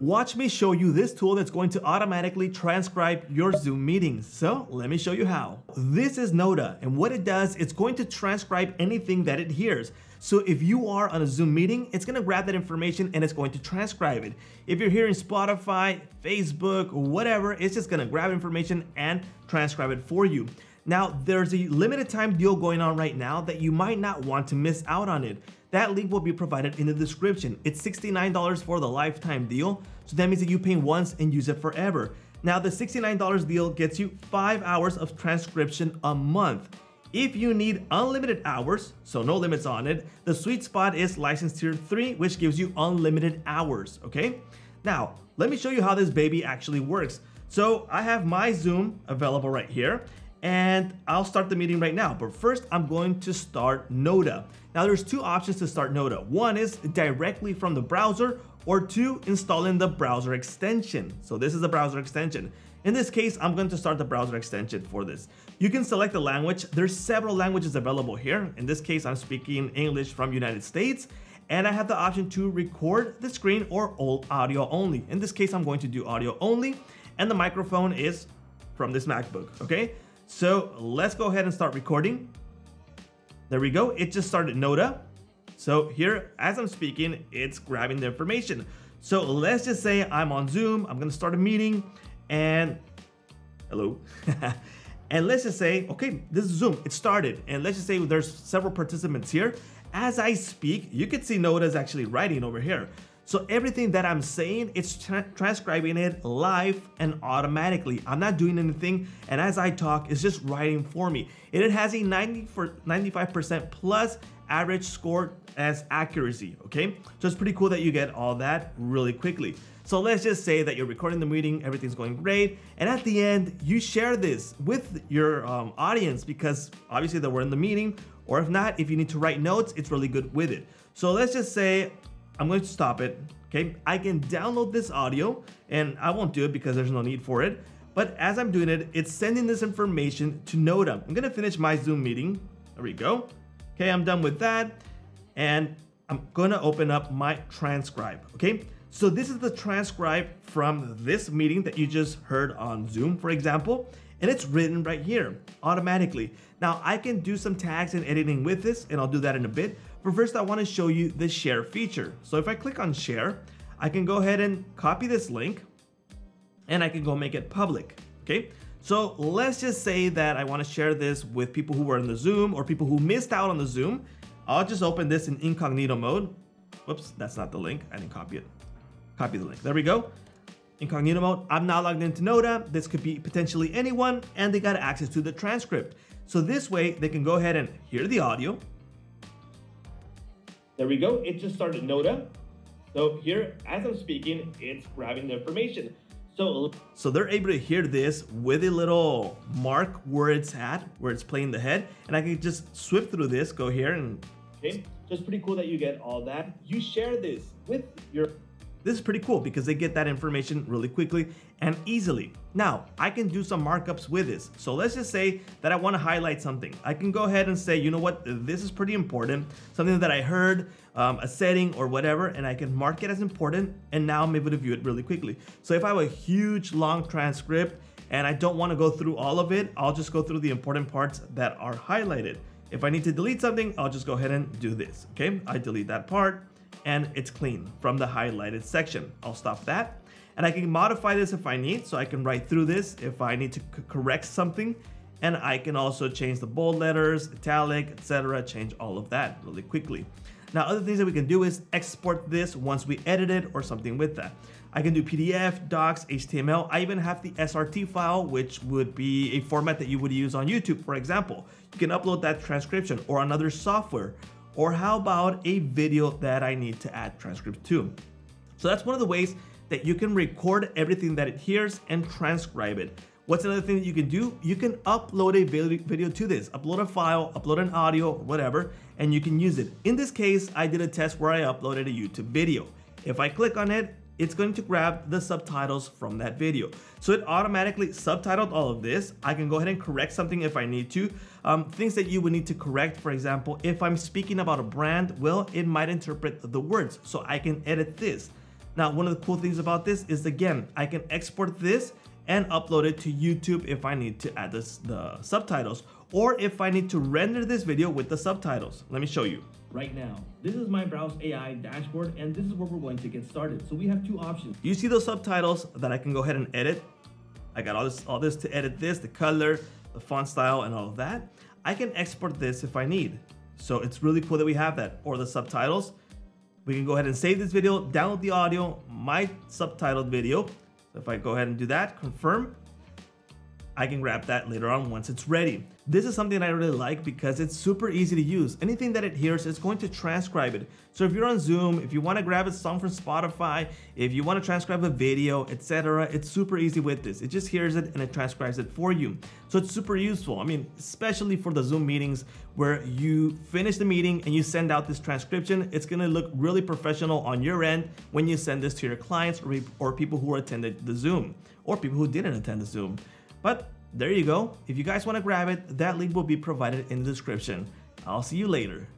Watch me show you this tool that's going to automatically transcribe your Zoom meetings. So let me show you how. This is Noota and what it does, it's going to transcribe anything that it hears. So if you are on a Zoom meeting, it's gonna grab that information and it's going to transcribe it. If you're hearing Spotify, Facebook, whatever, it's just gonna grab information and transcribe it for you. Now, there's a limited time deal going on right now that you might not want to miss out on it. That link will be provided in the description. It's $69 for the lifetime deal, so that means that you pay once and use it forever. Now, the $69 deal gets you 5 hours of transcription a month. If you need unlimited hours, so no limits on it, the sweet spot is license tier 3, which gives you unlimited hours, okay? Now, let me show you how this baby actually works. So I have my Zoom available right here, and I'll start the meeting right now. But first, I'm going to start Noota. Now there's two options to start Noota. One is directly from the browser or two, installing the browser extension. So this is the browser extension. In this case, I'm going to start the browser extension for this. You can select the language. There's several languages available here. In this case, I'm speaking English from United States and I have the option to record the screen or all audio only. In this case, I'm going to do audio only and the microphone is from this MacBook, okay? So let's go ahead and start recording. There we go. It just started Noota. So here, as I'm speaking, it's grabbing the information. So let's just say I'm on Zoom. I'm going to start a meeting and hello. and let's just say, okay, this is Zoom. It started. And let's just say there's several participants here. As I speak, you can see Noota is actually writing over here. So everything that I'm saying, it's tra transcribing it live and automatically. I'm not doing anything, and as I talk, it's just writing for me. And it has a 90 for 95% plus average score as accuracy, okay? So it's pretty cool that you get all that really quickly. So let's just say that you're recording the meeting, everything's going great, and at the end, you share this with your um, audience because obviously they were in the meeting, or if not, if you need to write notes, it's really good with it. So let's just say I'm going to stop it. Okay, I can download this audio and I won't do it because there's no need for it. But as I'm doing it, it's sending this information to Noota. I'm gonna finish my Zoom meeting. There we go. Okay, I'm done with that. And I'm gonna open up my transcribe, okay? So this is the transcribe from this meeting that you just heard on Zoom, for example, and it's written right here automatically. Now I can do some tags and editing with this, and I'll do that in a bit, but first I wanna show you the share feature. So if I click on share, I can go ahead and copy this link and I can go make it public, okay? So let's just say that I wanna share this with people who were in the Zoom or people who missed out on the Zoom. I'll just open this in incognito mode. Whoops, that's not the link, I didn't copy it. Copy the link, there we go. Incognito mode, I'm now logged into Noota. This could be potentially anyone and they got access to the transcript. So this way they can go ahead and hear the audio, there we go. It just started Noota. So here, as I'm speaking, it's grabbing the information. So, so they're able to hear this with a little mark where it's at, where it's playing the head. And I can just swift through this, go here and, okay. So it's pretty cool that you get all that. You share this with your this is pretty cool because they get that information really quickly and easily. Now, I can do some markups with this. So let's just say that I wanna highlight something. I can go ahead and say, you know what, this is pretty important, something that I heard, um, a setting or whatever, and I can mark it as important, and now I'm able to view it really quickly. So if I have a huge long transcript and I don't wanna go through all of it, I'll just go through the important parts that are highlighted. If I need to delete something, I'll just go ahead and do this, okay? I delete that part and it's clean from the highlighted section. I'll stop that. And I can modify this if I need, so I can write through this if I need to correct something. And I can also change the bold letters, italic, etc. Change all of that really quickly. Now, other things that we can do is export this once we edit it or something with that. I can do PDF, docs, HTML. I even have the SRT file, which would be a format that you would use on YouTube, for example. You can upload that transcription or another software or how about a video that I need to add transcript to? So that's one of the ways that you can record everything that it hears and transcribe it. What's another thing that you can do? You can upload a video to this, upload a file, upload an audio, whatever, and you can use it. In this case, I did a test where I uploaded a YouTube video. If I click on it, it's going to grab the subtitles from that video. So it automatically subtitled all of this. I can go ahead and correct something if I need to. Um, things that you would need to correct, for example, if I'm speaking about a brand, well, it might interpret the words. So I can edit this. Now, one of the cool things about this is again, I can export this and upload it to YouTube if I need to add this, the subtitles or if I need to render this video with the subtitles. Let me show you. Right now, this is my Browse AI dashboard and this is where we're going to get started. So we have two options. You see those subtitles that I can go ahead and edit? I got all this, all this to edit this, the color, the font style and all of that. I can export this if I need. So it's really cool that we have that or the subtitles. We can go ahead and save this video, download the audio, my subtitled video. So if I go ahead and do that, confirm, I can grab that later on once it's ready. This is something I really like because it's super easy to use. Anything that it hears, it's going to transcribe it. So if you're on Zoom, if you want to grab a song from Spotify, if you want to transcribe a video, etc., it's super easy with this. It just hears it and it transcribes it for you. So it's super useful. I mean, especially for the Zoom meetings where you finish the meeting and you send out this transcription, it's going to look really professional on your end when you send this to your clients or, or people who attended the Zoom or people who didn't attend the Zoom. But there you go. If you guys want to grab it, that link will be provided in the description. I'll see you later.